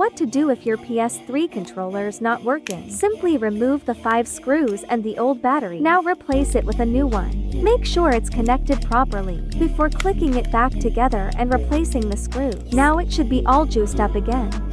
What to do if your PS3 controller is not working? Simply remove the 5 screws and the old battery. Now replace it with a new one. Make sure it's connected properly before clicking it back together and replacing the screws. Now it should be all juiced up again.